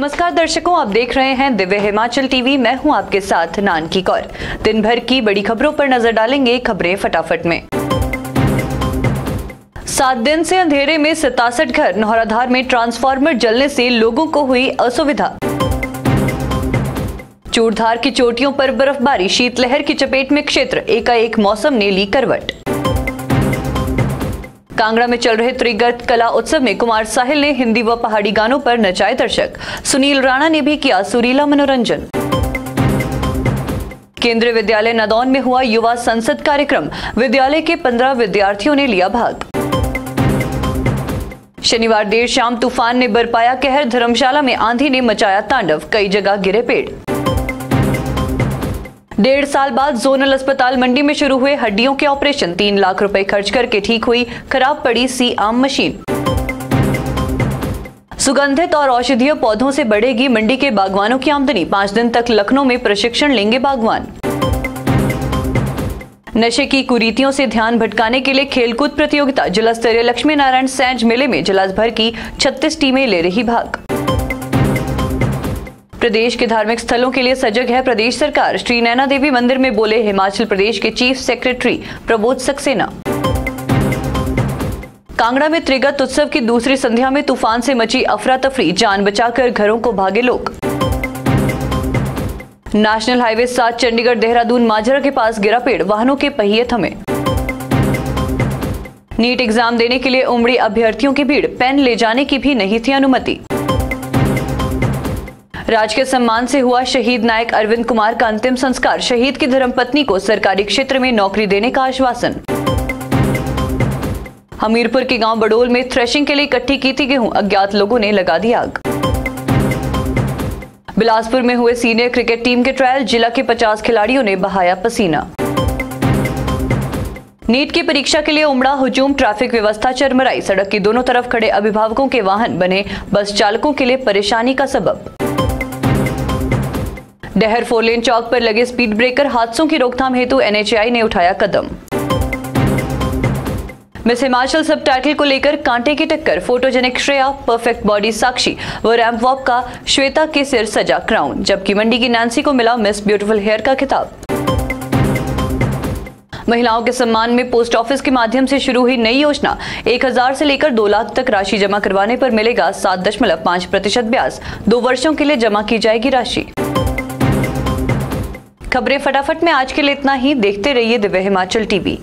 नमस्कार दर्शकों, आप देख रहे हैं दिव्य हिमाचल टीवी। मैं हूँ आपके साथ नानकी कौर। दिन भर की बड़ी खबरों पर नज़र डालेंगे खबरें फटाफट में। सात दिन से अंधेरे में सतासठ घर नौराधार में ट्रांसफार्मर जलने से लोगों को हुई असुविधा। चूड़धार की चोटियों पर बर्फबारी, शीतलहर की चपेट में क्षेत्र, एकाएक मौसम ने ली करवट। कांगड़ा में चल रहे त्रिगत कला उत्सव में कुमार साहिल ने हिंदी व पहाड़ी गानों पर नचाए दर्शक। सुनील राणा ने भी किया सुरीला मनोरंजन। केंद्रीय विद्यालय नदौन में हुआ युवा संसद कार्यक्रम। विद्यालय के पंद्रह विद्यार्थियों ने लिया भाग। शनिवार देर शाम तूफ़ान ने बरपाया कहर। धर्मशाला में आंधी ने मचाया तांडव। कई जगह गिरे पेड़। डेढ़ साल बाद जोनल अस्पताल मंडी में शुरू हुए हड्डियों के ऑपरेशन। तीन लाख रुपए खर्च करके ठीक हुई, खराब पड़ी सी आम मशीन। सुगंधित और औषधीय पौधों से बढ़ेगी मंडी के बागवानों की आमदनी। पाँच दिन तक लखनऊ में प्रशिक्षण लेंगे बागवान। नशे की कुरीतियों से ध्यान भटकाने के लिए खेलकूद प्रतियोगिता। जिला स्तरीय लक्ष्मी नारायण सैंज मेले में जिला भर की 36 टीमें ले रही भाग। प्रदेश के धार्मिक स्थलों के लिए सजग है प्रदेश सरकार। श्री नैना देवी मंदिर में बोले हिमाचल प्रदेश के चीफ सेक्रेटरी प्रबोध सक्सेना। कांगड़ा में त्रिगत उत्सव की दूसरी संध्या में तूफ़ान से मची अफरा तफरी, जान बचाकर घरों को भागे लोग। नेशनल हाईवे सात, चंडीगढ़, देहरादून, माजरा के पास गिरा पेड़, वाहनों के पहिए थमे। नीट एग्ज़ाम देने के लिए उमड़ी अभ्यर्थियों की भीड़, पेन ले जाने की भी नहीं थी अनुमति। राजकीय सम्मान से हुआ शहीद नायक अरविंद कुमार का अंतिम संस्कार, शहीद की धर्मपत्नी को सरकारी क्षेत्र में नौकरी देने का आश्वासन। हमीरपुर के गाँव बडोल में थ्रेशिंग के लिए इकट्ठी की थी गेहूँ, अज्ञात लोगों ने लगा दी आग। बिलासपुर में हुए सीनियर क्रिकेट टीम के ट्रायल, जिला के 50 खिलाड़ियों ने बहाया पसीना। नीट की परीक्षा के लिए उमड़ा हुजूम, ट्रैफ़िक व्यवस्था चरमराई, सड़क की दोनों तरफ़ खड़े अभिभावकों के वाहन बने बस चालकों के लिए परेशानी का सबब। डहर फोरलेन चौक पर लगे स्पीड ब्रेकर हादसों की रोकथाम हेतु एनएचआई ने उठाया कदम। मिस हिमाचल सब टाइटल को लेकर कांटे की टक्कर, photogenic Shreya, perfect body Sakshi व रैम्प वॉक का श्वेता के सिर सजा क्राउन, जबकि मंडी की नैन्सी को मिला मिस ब्यूटीफुल हेयर का खिताब। महिलाओं के सम्मान में पोस्ट ऑफ़िस के माध्यम से शुरू हुई नई योजना, एक हज़ार से लेकर दो लाख तक राशि जमा करवाने पर मिलेगा सात दशमलव पाँच प्रतिशत ब्याज, दो वर्षों के लिए जमा की जाएगी राशि। खबरें फटाफट में आज के लिए इतना ही। देखते रहिए दिव्य हिमाचल टीवी।